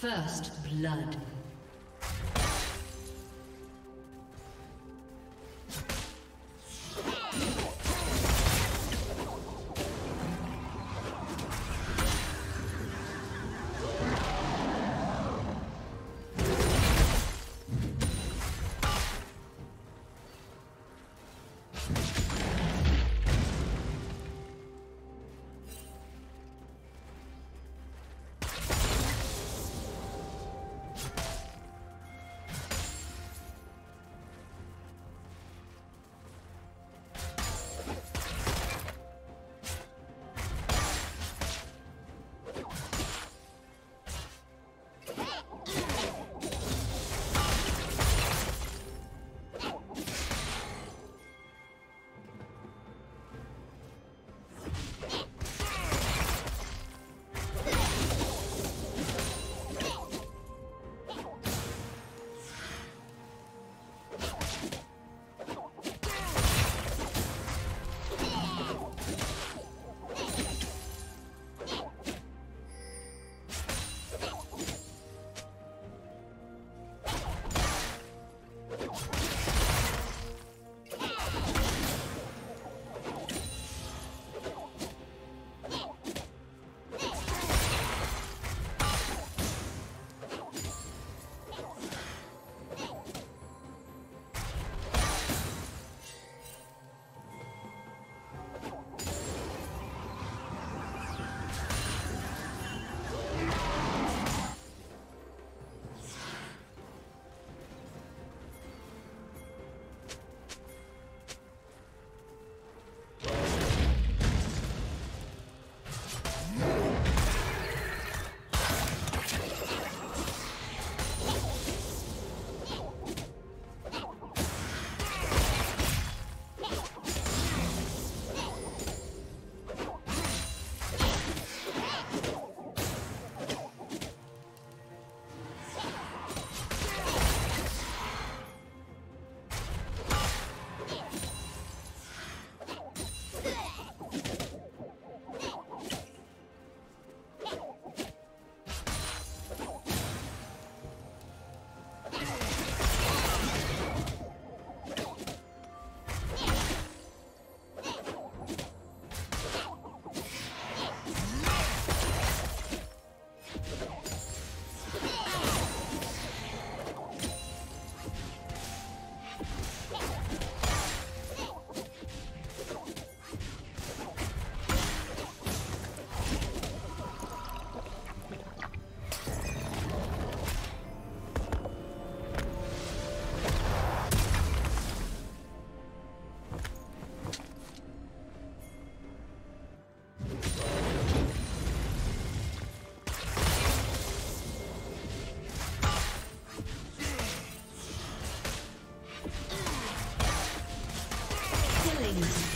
First blood.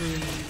three.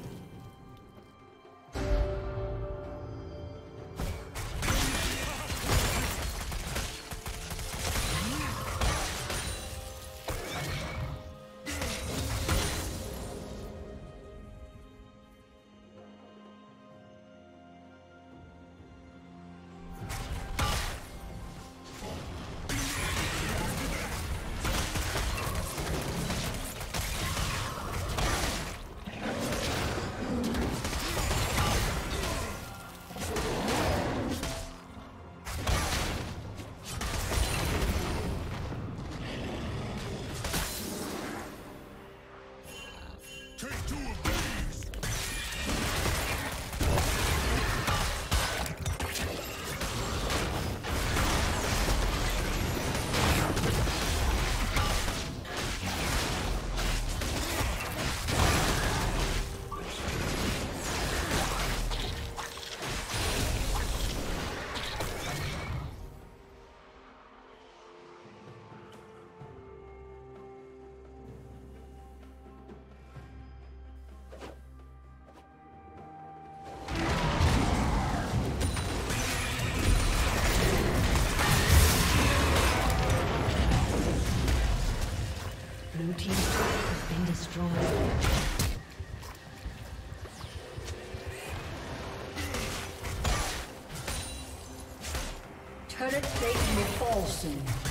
destroyed. Turret plate will fall soon.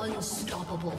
Unstoppable.